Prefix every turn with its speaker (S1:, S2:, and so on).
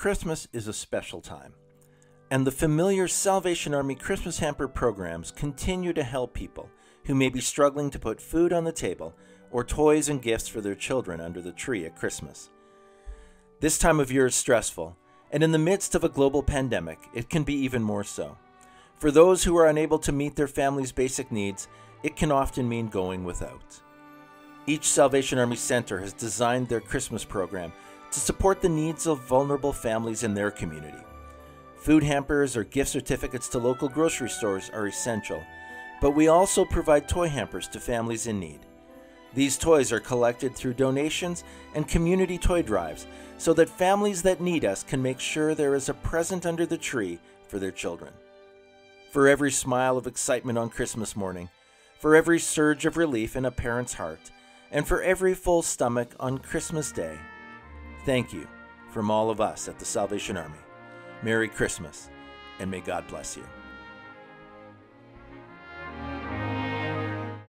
S1: Christmas is a special time, and the familiar Salvation Army Christmas hamper programs continue to help people who may be struggling to put food on the table or toys and gifts for their children under the tree at Christmas. This time of year is stressful, and in the midst of a global pandemic, it can be even more so. For those who are unable to meet their family's basic needs, it can often mean going without. Each Salvation Army Center has designed their Christmas program to support the needs of vulnerable families in their community. Food hampers or gift certificates to local grocery stores are essential, but we also provide toy hampers to families in need. These toys are collected through donations and community toy drives so that families that need us can make sure there is a present under the tree for their children. For every smile of excitement on Christmas morning, for every surge of relief in a parent's heart, and for every full stomach on Christmas Day, thank you from all of us at the Salvation Army. Merry Christmas, and may God bless you.